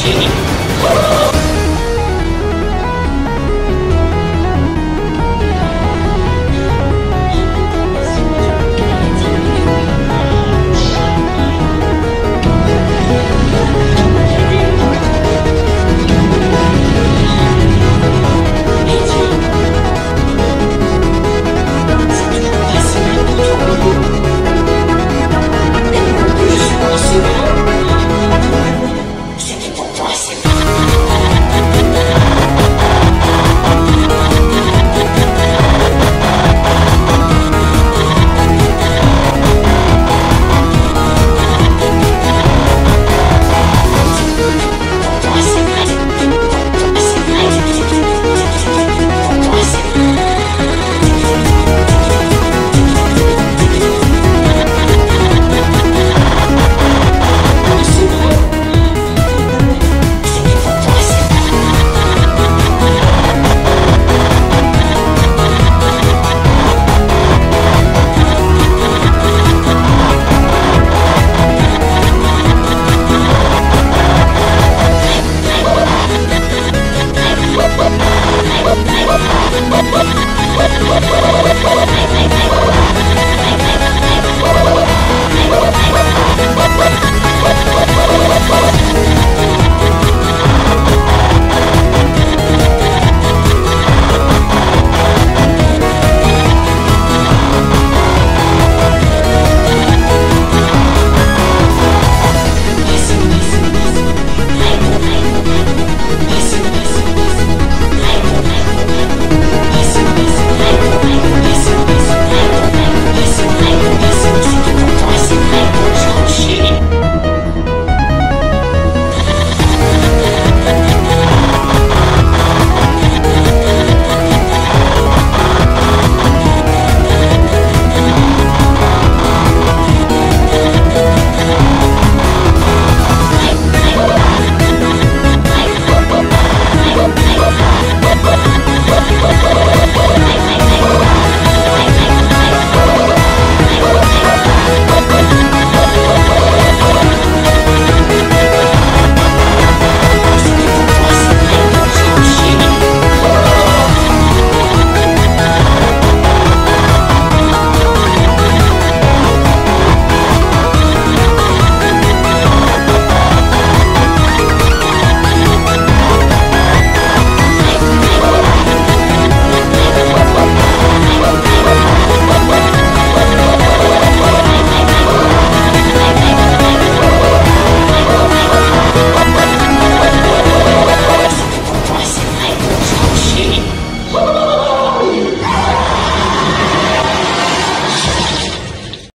し。に